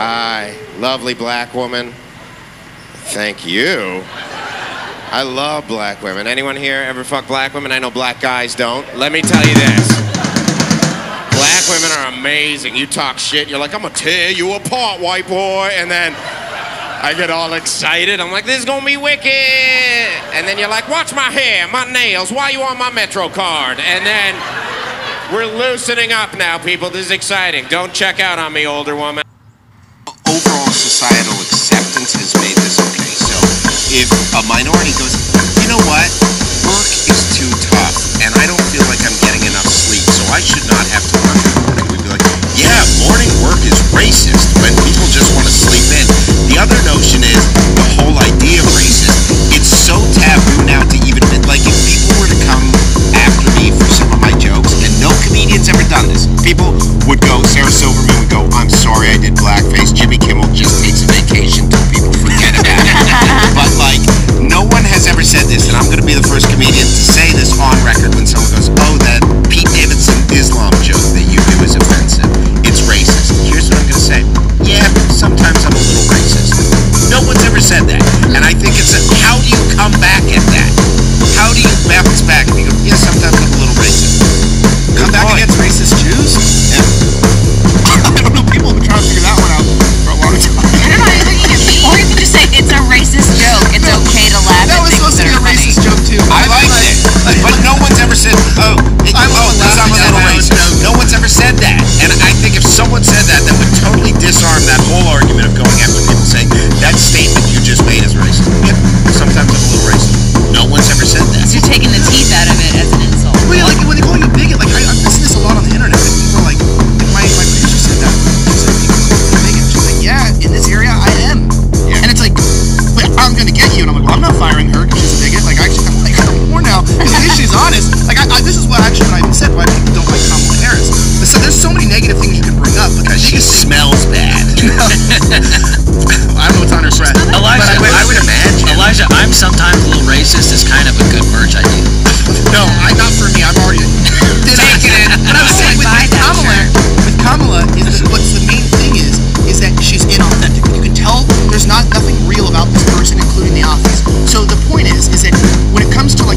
Hi, lovely black woman. Thank you. I love black women. Anyone here ever fuck black women? I know black guys don't. Let me tell you this. Black women are amazing. You talk shit, you're like, I'm gonna tear you apart, white boy. And then I get all excited. I'm like, this is gonna be wicked. And then you're like, watch my hair, my nails, why you on my Metro card? And then we're loosening up now, people. This is exciting. Don't check out on me, older woman societal acceptance has made this okay. So if a minority goes, you know what, work is too said that. And I think it's a, how do you come back at that? How do you bounce back? When it comes to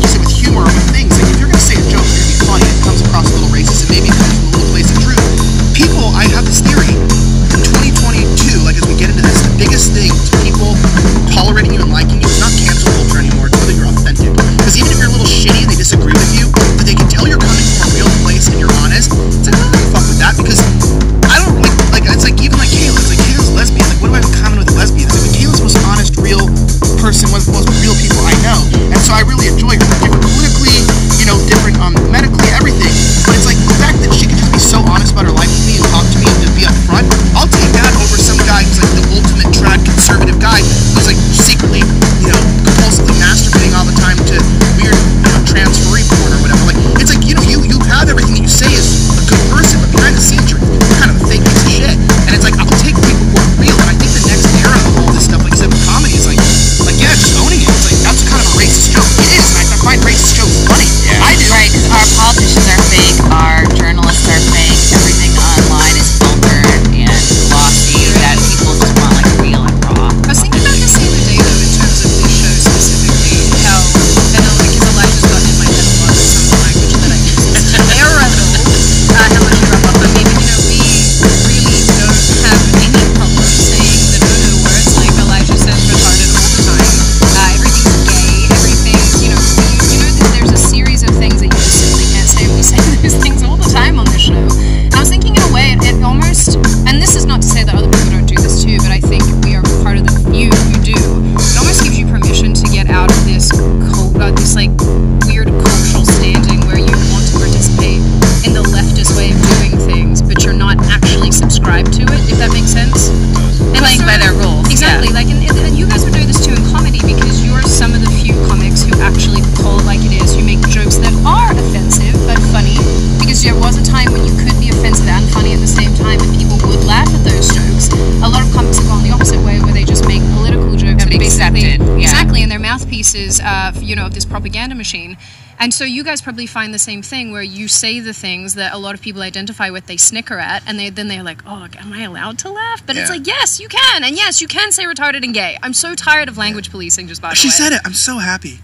pieces of uh, you know of this propaganda machine and so you guys probably find the same thing where you say the things that a lot of people identify with, they snicker at, and they then they're like, "Oh, am I allowed to laugh?" But yeah. it's like, yes, you can, and yes, you can say retarded and gay. I'm so tired of language yeah. policing. Just by she said it. I'm so happy.